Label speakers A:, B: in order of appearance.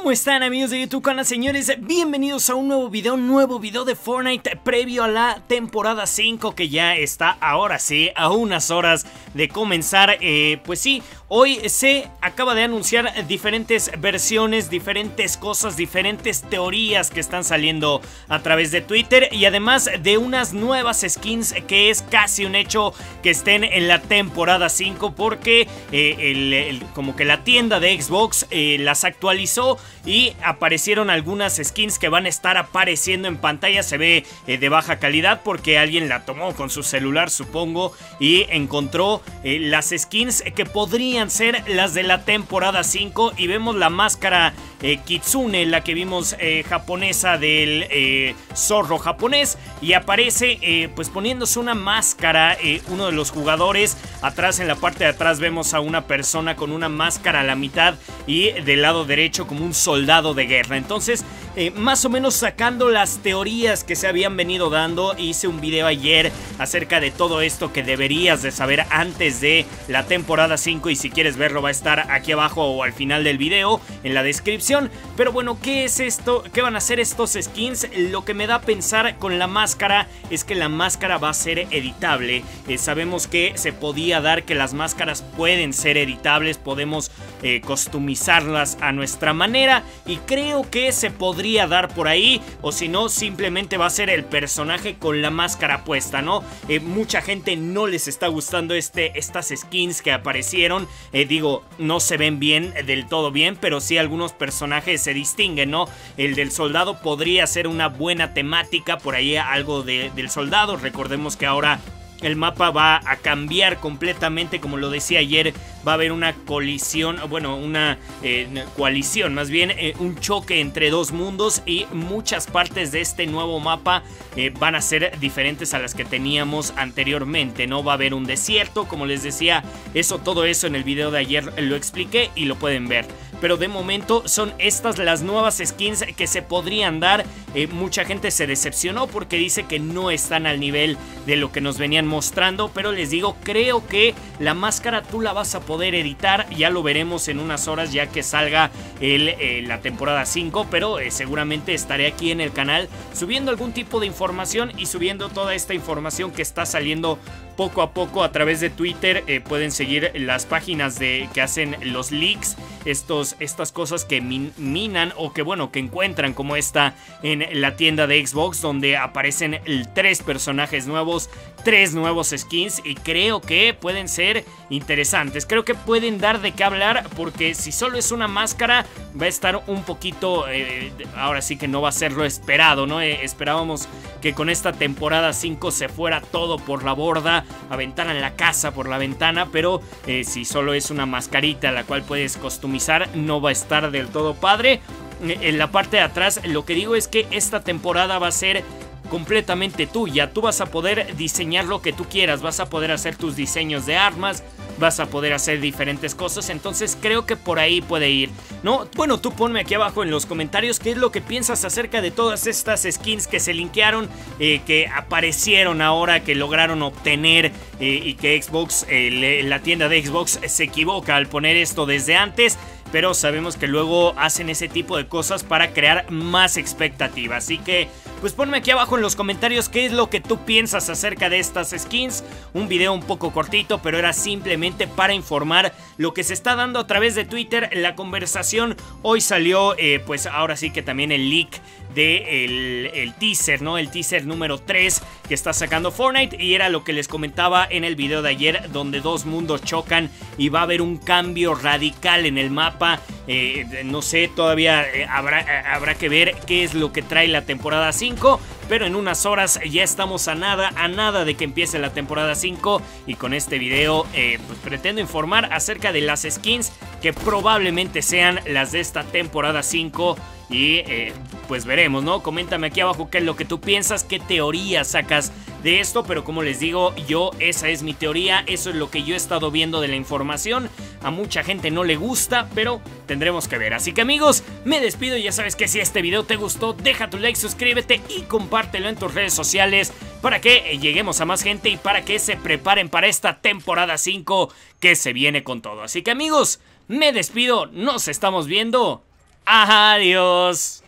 A: ¿Cómo están amigos de YouTube Canal, señores? Bienvenidos a un nuevo video, un nuevo video de Fortnite previo a la temporada 5 que ya está ahora sí, a unas horas de comenzar. Eh, pues sí, hoy se acaba de anunciar diferentes versiones, diferentes cosas, diferentes teorías que están saliendo a través de Twitter y además de unas nuevas skins que es casi un hecho que estén en la temporada 5 porque eh, como que la tienda de Xbox eh, las actualizó y aparecieron algunas skins que van a estar apareciendo en pantalla. Se ve eh, de baja calidad porque alguien la tomó con su celular, supongo, y encontró las skins que podrían ser las de la temporada 5. Y vemos la máscara eh, Kitsune, la que vimos japonesa del zorro japonés. Y aparece pues poniéndose una máscara uno de los jugadores. Atrás, en la parte de atrás, vemos a una persona con una máscara a la mitad y del lado derecho como un soldado de guerra. Entonces, eh, más o menos sacando las teorías que se habían venido dando, hice un video ayer acerca de todo esto que deberías de saber antes de la temporada 5 y si quieres verlo va a estar aquí abajo o al final del video en la descripción. Pero bueno, ¿qué es esto? ¿Qué van a hacer estos skins? Lo que me da a pensar con la máscara es que la máscara va a ser editable. Eh, sabemos que se podía dar que las máscaras pueden ser editables, podemos eh, customizarlas a nuestra manera y creo que se podría dar por ahí o si no simplemente va a ser el personaje con la máscara puesta, ¿no? Eh, mucha gente no les está gustando este, estas skins que aparecieron, eh, digo, no se ven bien, del todo bien, pero sí algunos personajes se distinguen, ¿no? El del soldado podría ser una buena temática, por ahí algo del soldado, recordemos que ahora el mapa va a cambiar completamente, como lo decía ayer, va a haber una colisión, bueno, una eh, coalición, más bien eh, un choque entre dos mundos y muchas partes de este nuevo mapa eh, van a ser diferentes a las que teníamos anteriormente, ¿no? Va a haber un desierto, como les decía, eso, todo eso en el video de ayer lo expliqué y lo pueden ver pero de momento son estas las nuevas skins que se podrían dar. Eh, mucha gente se decepcionó porque dice que no están al nivel de lo que nos venían mostrando, pero les digo, creo que la máscara tú la vas a poder editar, ya lo veremos en unas horas ya que salga el, eh, la temporada 5, pero eh, seguramente estaré aquí en el canal subiendo algún tipo de información y subiendo toda esta información que está saliendo poco a poco a través de Twitter. pueden seguir las páginas de, que hacen los leaks, estos estas cosas que minan o que bueno, que encuentran como esta en la tienda de Xbox donde aparecen tres personajes nuevos, tres nuevos skins y creo que pueden ser interesantes. Creo que pueden dar de qué hablar porque si solo es una máscara va a estar un poquito, eh, ahora sí que no va a ser lo esperado, ¿no? Eh, esperábamos que con esta temporada 5 se fuera todo por la borda, aventaran la casa por la ventana, pero eh, si solo es una mascarita la cual puedes customizar, no va a estar del todo padre. En la parte de atrás lo que digo es que esta temporada va a ser completamente tuya. Tú vas a poder diseñar lo que tú quieras, vas a poder hacer tus diseños de armas, vas a poder hacer diferentes cosas, entonces creo que por ahí puede ir, ¿no? Bueno, tú ponme aquí abajo en los comentarios qué es lo que piensas acerca de todas estas skins que se linkearon, eh, que aparecieron ahora, que lograron obtener eh, y que Xbox, eh, la tienda de Xbox se equivoca al poner esto desde antes pero sabemos que luego hacen ese tipo de cosas para crear más expectativa. Así que, pues ponme aquí abajo en los comentarios qué es lo que tú piensas acerca de estas skins. Un video un poco cortito, pero era simplemente para informar lo que se está dando a través de Twitter. La conversación hoy salió, eh, pues ahora sí que también el leak de el, teaser, ¿no? El teaser número 3 que está sacando Fortnite y era lo que les comentaba en el video de ayer donde dos mundos chocan y va a haber un cambio radical en el mapa. Eh, no sé, todavía eh, habrá, eh, habrá que ver qué es lo que trae la temporada 5, pero en unas horas ya estamos a nada, a nada de que empiece la temporada 5 y con este video pues pretendo informar acerca de las skins que probablemente sean las de esta temporada 5 y pues veremos, ¿no? Coméntame aquí abajo qué es lo que tú piensas, qué teoría sacas de esto, pero como les digo, yo esa es mi teoría, eso es lo que yo he estado viendo de la información. A mucha gente no le gusta, pero tendremos que ver. Así que amigos, me despido ya sabes que si este video te gustó, deja tu like, suscríbete y compártelo en tus redes sociales para que lleguemos a más gente y para que se preparen para esta temporada 5 que se viene con todo. Así que amigos, me despido, nos estamos viendo. Adiós.